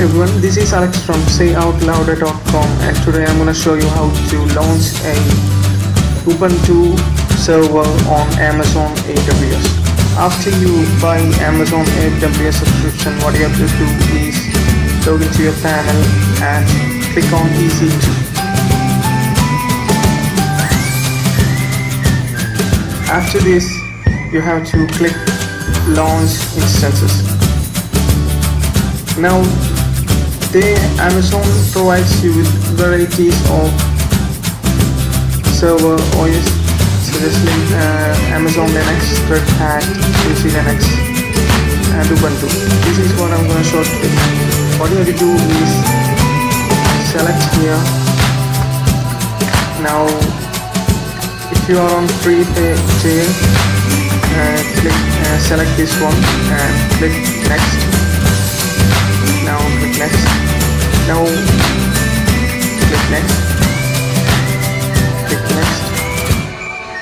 everyone, this is Alex from sayoutlouder.com and today I'm gonna show you how to launch a Ubuntu server on Amazon AWS. After you buy Amazon AWS subscription, what you have to do is log into your panel and click on EC2. After this, you have to click launch instances. Now, the Amazon provides you with varieties of server OS, suggesting uh, Amazon Linux, Red Hat, SUSE Linux, and Ubuntu. This is what I'm going to show today. What you have to do is select here. Now, if you are on free tier, uh, click uh, select this one and click next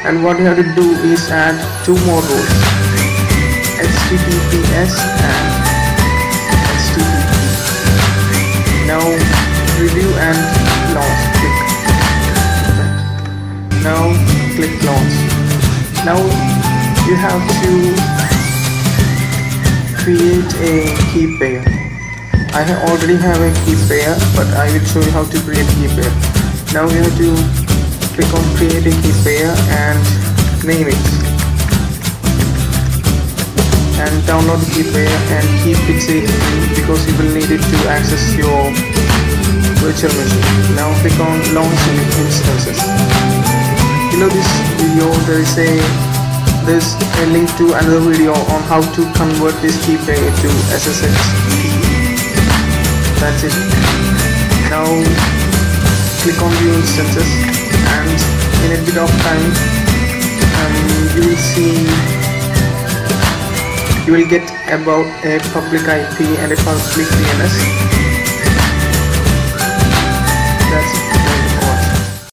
and what you have to do is add two more rows. Https and http now review and launch. Click. Now click launch. Now you have to create a key pair. I already have a key pair but I will show you how to create a key pair. Now you have to click on create a key pair and name it. And download the key pair and keep it safe because you will need it to access your virtual machine. Now click on launch instances. Below this video there is a there's a link to another video on how to convert this key pair to SSH that's it click on view instances and in a bit of time um, you will see you will get about a public IP and a public DNS